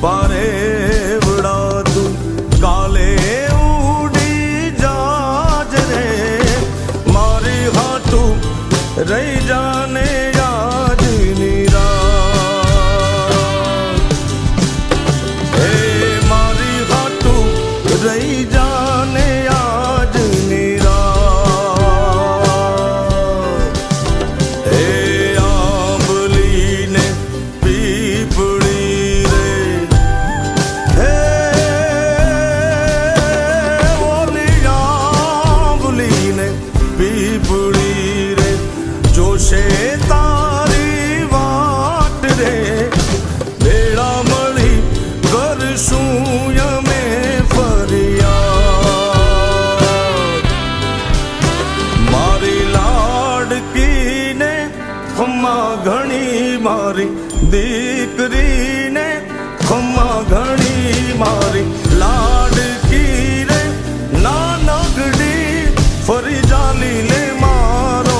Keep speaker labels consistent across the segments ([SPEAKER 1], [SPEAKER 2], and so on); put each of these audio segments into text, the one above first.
[SPEAKER 1] body મારી દીકરીને ખમ્મા ઘણી મારી લાડકી રે ના નગડી ફરી જાલી લે મારો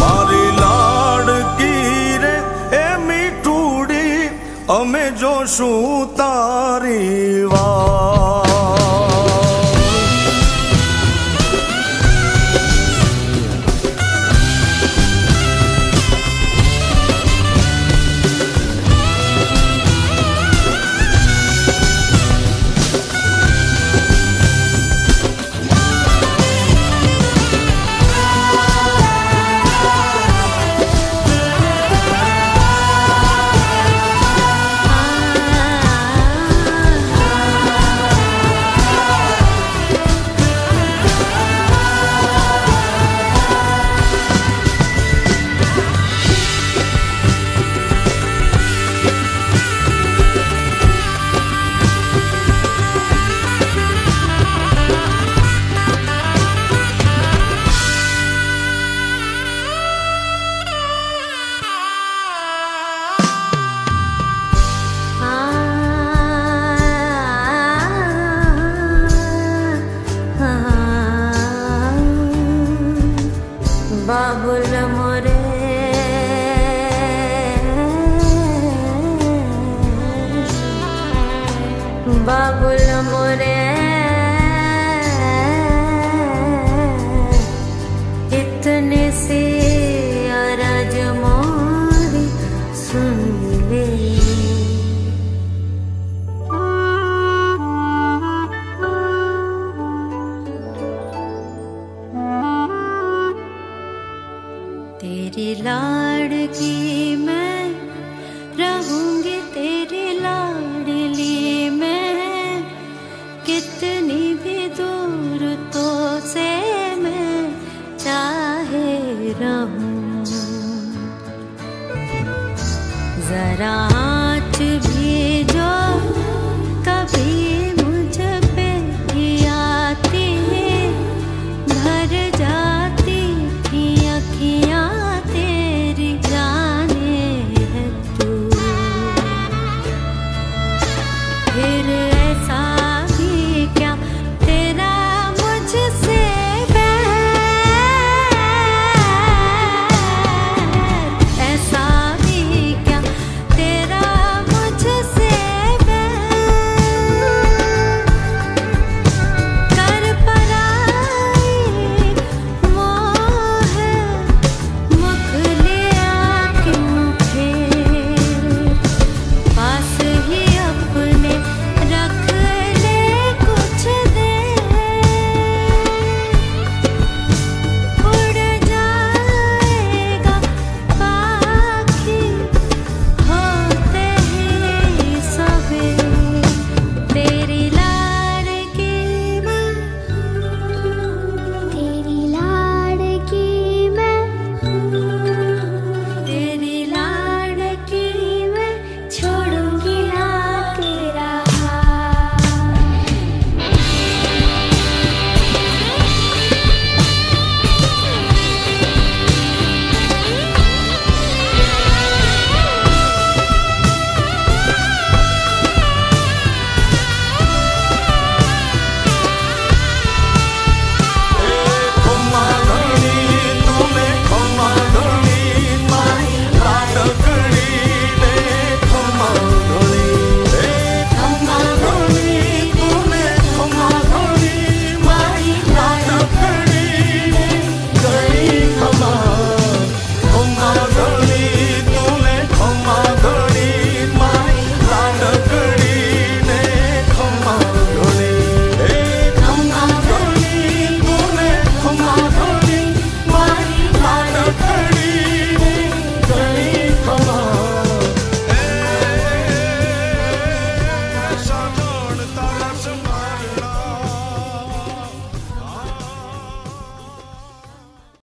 [SPEAKER 1] મારી લાડકી રે એ મીઠુડી અમે જોશું તારી વાત
[SPEAKER 2] Bago l'amore